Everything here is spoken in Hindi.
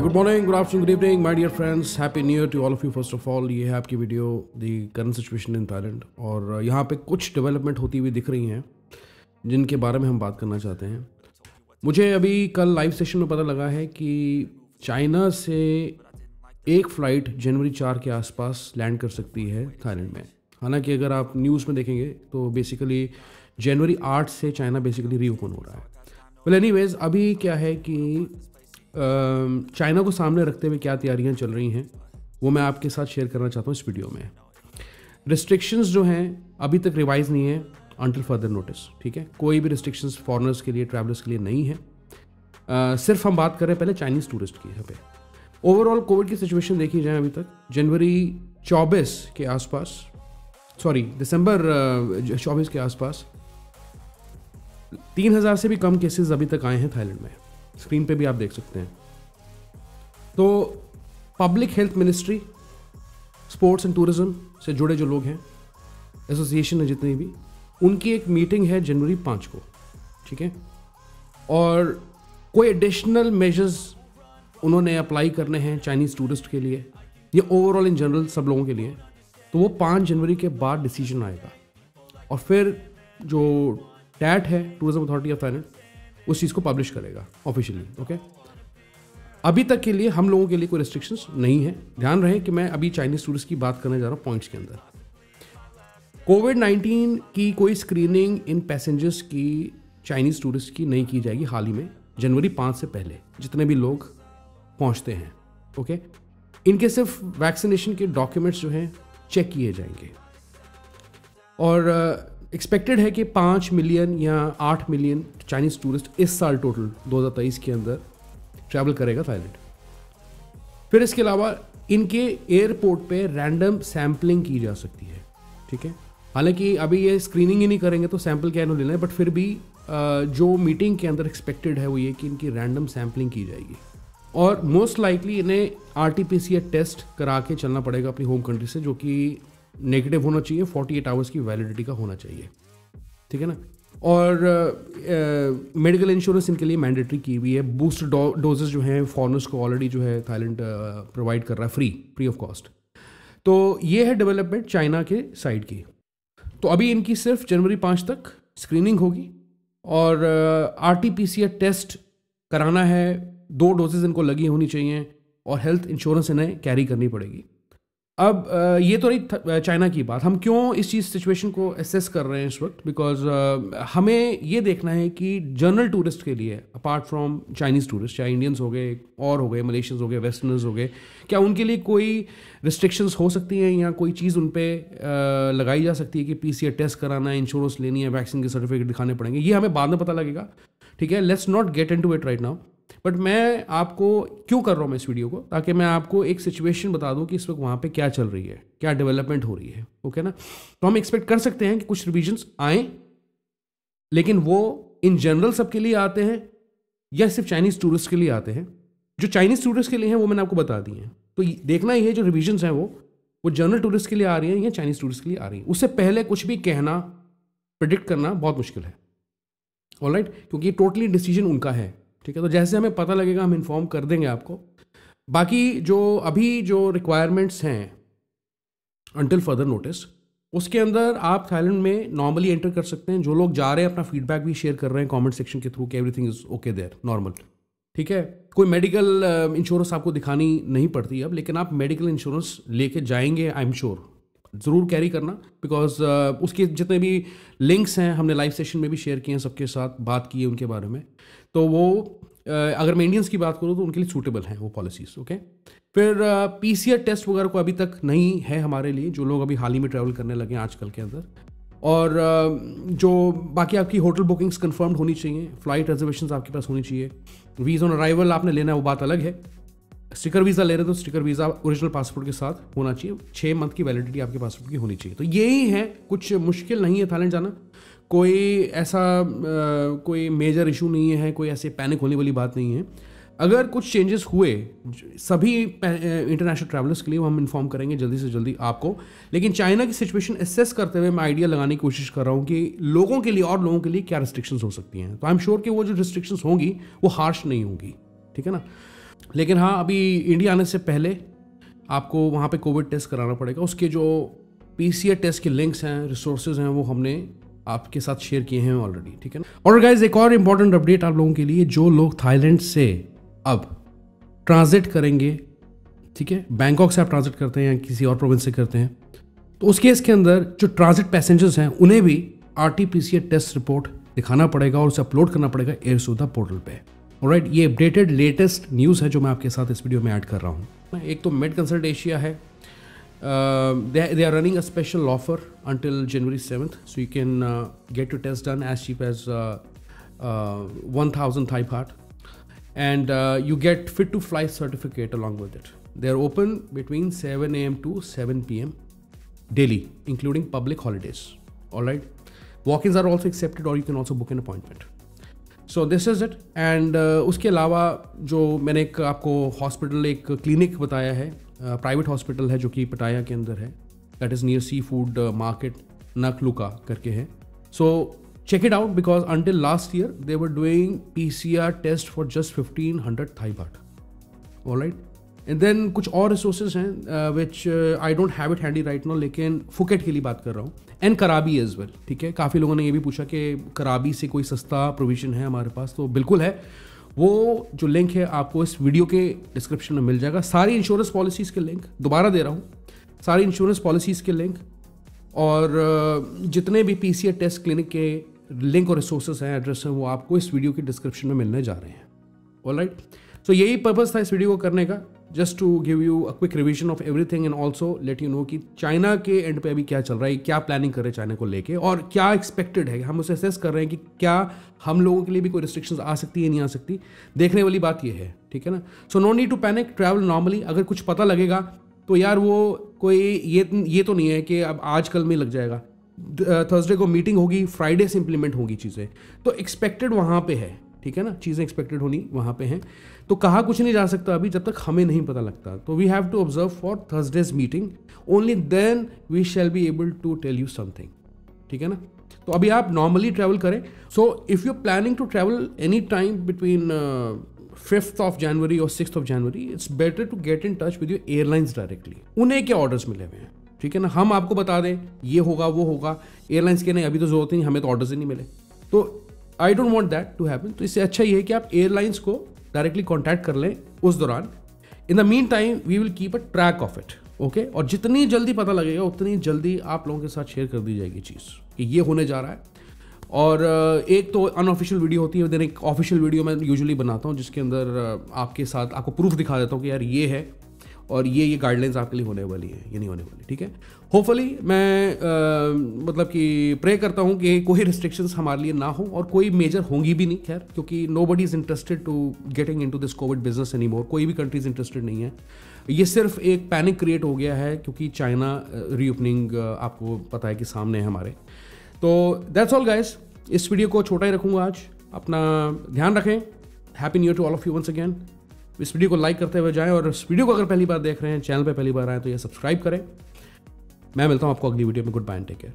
Good morning good afternoon good evening my dear friends happy new year to all of you first of all ये है आपकी video the current situation in Thailand और यहाँ पे कुछ डेवलपमेंट होती हुई दिख रही हैं, जिनके बारे में हम बात करना चाहते हैं। मुझे अभी कल लाइव सेशन में पता लगा है कि चाइना से एक फ़्लाइट जनवरी चार के आसपास लैंड कर सकती है थाईलैंड में। हालाँकि अगर आप न्यूज़ में देखेंगे तो बेसिकली जनवरी आठ से चाइना बेसिकली रीओपन हो रहा है। वेल एनीवेज अभी क्या है कि चाइना को सामने रखते हुए क्या तैयारियाँ चल रही हैं वो मैं आपके साथ शेयर करना चाहता हूँ इस वीडियो में। रिस्ट्रिक्शंस जो हैं अभी तक रिवाइज नहीं है अनटिल फर्दर नोटिस ठीक है? कोई भी रिस्ट्रिक्शंस फॉरनर्स के लिए ट्रैवलर्स के लिए नहीं है। uh, सिर्फ़ हम बात कर रहे हैं पहले चाइनीज़ टूरिस्ट की यहाँ पे। ओवरऑल कोविड की सिचुएशन देखी जाए अभी तक जनवरी 24 के आसपास सॉरी दिसंबर चौबीस के आसपास तीन हज़ार से भी कम केसेस अभी तक आए हैं थाईलैंड में। स्क्रीन पे भी आप देख सकते हैं। तो public health ministry sports and tourism से जुड़े जो लोग हैं एसोसिएशन है जितनी भी, उनकी एक मीटिंग है जनवरी पाँच को, ठीक है? और कोई एडिशनल मेजर्स उन्होंने अप्लाई करने हैं चाइनीज़ टूरिस्ट के लिए, या ओवरऑल इन जनरल सब लोगों के लिए तो वो पाँच जनवरी के बाद डिसीज़न आएगा। और फिर जो टैट है टूरिज़्म अथॉरिटी ऑफ़ थाईलैंड उस चीज़ को पब्लिश करेगा ऑफिशियली ओके अभी तक के लिए हम लोगों के लिए कोई रिस्ट्रिक्शंस नहीं है। ध्यान रहे कि मैं अभी चाइनीज़ टूरिस्ट की बात करने जा रहा हूँ पॉइंट्स के अंदर। कोविड 19 की कोई स्क्रीनिंग इन पैसेंजर्स की चाइनीज़ टूरिस्ट की नहीं की जाएगी हाल ही में, जनवरी पाँच से पहले, जितने भी लोग पहुँचते हैं ओके इनके सिर्फ़ वैक्सीनेशन के डॉक्यूमेंट्स जो हैं चेक किए जाएँगे। और एक्सपेक्टेड है कि पाँच मिलियन या आठ मिलियन चाइनीज़ टूरिस्ट इस साल टोटल 2023 के अंदर ट्रैवल करेगा थाईलैंड फिर इसके अलावा इनके एयरपोर्ट पे रैंडम सैम्पलिंग की जा सकती है, ठीक है? हालाँकि अभी ये स्क्रीनिंग ही नहीं करेंगे तो सैंपल क्या लेना है बट फिर भी जो मीटिंग के अंदर एक्सपेक्टेड है वो ये कि इनकी रैंडम सैम्पलिंग की जाएगी। और मोस्ट लाइकली इन्हें R T P C test करा के चलना पड़ेगा अपनी होम कंट्री से, जो कि नेगेटिव होना चाहिए फोर्टी एट आवर्स की वैलिडिटी का होना चाहिए। ठीक है ना? और मेडिकल इंश्योरेंस इनके लिए मैंडेटरी की हुई है। बूस्ट डोजेज जो हैं फॉरनर्स को ऑलरेडी जो है थाईलैंड प्रोवाइड कर रहा है फ्री फ्री ऑफ़ कॉस्ट तो ये है डेवलपमेंट चाइना के साइड की। तो अभी इनकी सिर्फ़ जनवरी पाँच तक स्क्रीनिंग होगी और R T P C test कराना है। दो डोजेज इनको लगी होनी चाहिए और हेल्थ इंश्योरेंस इन्हें कैरी करनी पड़ेगी। अब ये तो रही चाइना की बात। हम क्यों इस चीज़ सिचुएशन को एसेस कर रहे हैं इस वक्त? बिकॉज़ हमें ये देखना है कि जनरल टूरिस्ट के लिए अपार्ट फ्रॉम चाइनीज़ टूरिस्ट चाहे इंडियंस हो गए, और हो गए मलेशियंस हो गए वेस्टर्नर्स हो गए, क्या उनके लिए कोई रिस्ट्रिक्शंस हो सकती हैं या कोई चीज़ उन पर लगाई जा सकती है कि पी टेस्ट कराना है इंश्योरेंस लेनी है वैक्सीन के सर्टिफिकेट दिखाने पड़ेंगे? ये हमें बाद में पता लगेगा। ठीक है let's not get into it right now but मैं आपको क्यों कर रहा हूँ मैं इस वीडियो को? ताकि मैं आपको एक सिचुएशन बता दूँ कि इस वक्त वहाँ पे क्या चल रही है, क्या डेवलपमेंट हो रही है ओके ना? तो हम एक्सपेक्ट कर सकते हैं कि कुछ रिविजन्स आए, लेकिन वो इन जनरल सबके लिए आते हैं या सिर्फ़ चाइनीज़ टूरिस्ट के लिए आते हैं? जो चाइनीज़ टूरिस्ट के लिए हैं वो मैंने आपको बता दिए हैं। तो देखना ही है जो रिविजन्स हैं वो वो जनरल टूरिस्ट के लिए आ रही हैं या चाइनीज़ टूरिस्ट के लिए आ रही हैं। उससे पहले कुछ भी कहना प्रिडिक्ट करना बहुत मुश्किल है। ऑल राइट क्योंकि टोटली डिसीज़न उनका है। ठीक है? तो जैसे हमें पता लगेगा हम इन्फॉर्म कर देंगे आपको। बाकी जो अभी जो रिक्वायरमेंट्स हैं अनटिल फर्दर नोटिस उसके अंदर आप थाईलैंड में नॉर्मली एंटर कर सकते हैं। जो लोग जा रहे हैं अपना फीडबैक भी शेयर कर रहे हैं कमेंट सेक्शन के थ्रू कि everything is okay there normal ठीक है? कोई मेडिकल इंश्योरेंस uh, आपको दिखानी नहीं पड़ती अब लेकिन आप मेडिकल इंश्योरेंस लेके जाएँगे आई एम श्योर ज़रूर कैरी करना बिकॉज़ uh, उसके जितने भी लिंक्स हैं हमने लाइव सेशन में भी शेयर किए हैं सबके साथ बात की है उनके बारे में। तो वो uh, अगर मैं इंडियंस की बात करूँ तो उनके लिए सूटेबल हैं वो पॉलिसीज़ ओके फिर पीसीआर टेस्ट वगैरह को अभी तक नहीं है हमारे लिए जो लोग अभी हाल ही में ट्रैवल करने लगे हैं आजकल के अंदर। और जो बाकी आपकी होटल बुकिंग्स कंफर्म्ड होनी चाहिए फ़्लाइट रिजर्वेशन आपके पास होनी चाहिए वीज़ ऑन अराइवल आपने लेना है वो बात अलग है। स्टिकर वीज़ा ले रहे हो तो स्टिकर वीज़ा ओरिजिनल पासपोर्ट के साथ होना चाहिए। छः मंथ की वैलिडिटी आपके पासपोर्ट की होनी चाहिए। तो यही है, कुछ मुश्किल नहीं है थाईलैंड जाना। कोई ऐसा कोई मेजर इशू नहीं है, कोई ऐसे पैनिक होने वाली बात नहीं है। अगर कुछ चेंजेस हुए, सभी इंटरनेशनल ट्रैवलर्स के लिए हम इन्फॉर्म करेंगे जल्दी से जल्दी आपको। लेकिन चाइना की सिचुएशन एसेस करते हुए मैं आइडिया लगाने की कोशिश कर रहा हूँ कि लोगों के लिए और लोगों के लिए क्या रिस्ट्रिक्शंस हो सकती हैं। तो आई एम श्योर कि वो जो रिस्ट्रिक्शंस होंगी, वो हार्श नहीं होंगी। ठीक है ना? लेकिन हाँ अभी इंडिया आने से पहले आपको वहाँ पे कोविड टेस्ट कराना पड़ेगा। उसके जो पी टेस्ट के लिंक्स हैं रिसोर्सेज हैं, वो हमने आपके साथ शेयर किए हैं ऑलरेडी ठीक है ना? और गाइज़ एक और इंपॉर्टेंट अपडेट आप लोगों के लिए, जो लोग थाईलैंड से अब ट्रांजिट करेंगे, ठीक है? बैंकॉक से आप ट्रांजिट करते हैं या किसी और प्रोविंस से करते हैं तो उस केस के अंदर जो ट्रांजिट पैसेंजर्स हैं, उन्हें भी आर टेस्ट रिपोर्ट दिखाना पड़ेगा और उसे अपलोड करना पड़ेगा एयर सुविधा पोर्टल पे। राइट ये अपडेटेड लेटेस्ट न्यूज़ है जो मैं आपके साथ इस वीडियो में ऐड कर रहा हूँ। एक तो मेड कंसल्ट एशिया है। They are running a special offer until January seventh so you can get to test done as cheap as one thousand Thai baht and you get fit to fly certificate along with it they are open between seven A M to seven P M daily including public holidays all right walking are also accepted और you can also book an appointment so this is it and उसके अलावा जो मैंने एक आपको हॉस्पिटल एक क्लिनिक बताया है प्राइवेट हॉस्पिटल है जो कि पटाया के अंदर है that is near seafood market नकलुका करके है so check it out because until last year, they were doing PCR test for just 1500 Thai baht. All right. And then कुछ और रिसोर्सेज हैं which I don't have it handy right now लेकिन फुकेट के लिए बात कर रहा हूँ। एंड कराबी एज वेल ठीक है? काफ़ी लोगों ने ये भी पूछा कि कराबी से कोई सस्ता प्रोविज़न है हमारे पास तो बिल्कुल है। वो जो लिंक है आपको इस वीडियो के डिस्क्रिप्शन में मिल जाएगा। सारी इंश्योरेंस पॉलिसीज़ के लिंक दोबारा दे रहा हूँ। सारी इंश्योरेंस पॉलिसीज़ के लिंक और uh, जितने भी पीसीए टेस्ट क्लिनिक के लिंक और रिसोर्सेज हैं एड्रेस हैं वो आपको इस वीडियो के डिस्क्रिप्शन में मिलने जा रहे हैं। ऑल राइट सो यही पर्पज़ था इस वीडियो को करने का। Just to give you a quick revision of everything and also let you know कि चाइना के एंड पे अभी क्या चल रहा है, क्या प्लानिंग कर रहे हैं चाइना को लेके और क्या एक्सपेक्टेड है। हम उसे असेस कर रहे हैं कि क्या हम लोगों के लिए भी कोई रिस्ट्रिक्शंस आ सकती है, नहीं आ सकती। देखने वाली बात ये है, ठीक है ना? So no need to panic travel normally अगर कुछ पता लगेगा तो यार वो कोई ये ये तो नहीं है कि अब आज कल में लग जाएगा। थर्सडे को मीटिंग होगी फ्राइडे से इंप्लीमेंट होगी चीज़ें। तो एक्सपेक्टेड वहाँ पे है। ठीक है ना? चीज़ें एक्सपेक्टेड होनी वहाँ पे हैं। तो कहा कुछ नहीं जा सकता अभी जब तक हमें नहीं पता लगता। तो we have to observe for Thursday's meeting only then we shall be able to tell you something ठीक है ना? तो अभी आप नॉर्मली ट्रैवल करें। So if you planning to travel any time between fifth of January और six of January it's better to get in touch with your airlines directly उन्हें क्या ऑर्डर्स मिले हुए हैं? ठीक है ना? हम आपको बता दें, ये होगा, वो होगा। एयरलाइंस के नहीं, अभी तो ज़रूरत नहीं, हमें तो ऑर्डर ही नहीं मिले। तो I don't want that to happen तो इससे अच्छा ये है कि आप एयरलाइंस को डायरेक्टली कॉन्टैक्ट कर लें उस दौरान। In the mean time we will keep a track of it okay और जितनी जल्दी पता लगेगा, उतनी जल्दी आप लोगों के साथ शेयर कर दी जाएगी चीज़ कि ये होने जा रहा है। और एक तो अनऑफिशियल वीडियो होती है देन एक ऑफिशियल वीडियो मैं यूजुअली बनाता हूँ, जिसके अंदर आपके साथ, आपको प्रूफ दिखा देता हूँ कि यार ये है। और ये ये गाइडलाइंस आपके लिए होने वाली है ये नहीं होने वाली ठीक है? होपफुली मैं आ, मतलब कि प्रे करता हूँ कि कोई रिस्ट्रिक्शंस हमारे लिए ना हो और कोई मेजर होंगी भी नहीं खैर क्योंकि nobody is interested to getting into this COVID business anymore कोई भी कंट्रीज़ इंटरेस्टेड नहीं है। ये सिर्फ़ एक पैनिक क्रिएट हो गया है क्योंकि चाइना रीओपनिंग आपको पता है कि सामने है हमारे। तो दैट्स ऑल गाइस इस वीडियो को छोटा ही रखूँगा आज। अपना ध्यान रखें। Happy new year to all of you once again इस वीडियो को लाइक करते हुए जाएँ और इस वीडियो को अगर पहली बार देख रहे हैं, चैनल पे पहली बार आए तो ये सब्सक्राइब करें। मैं मिलता हूँ आपको अगली वीडियो में। Goodbye and take care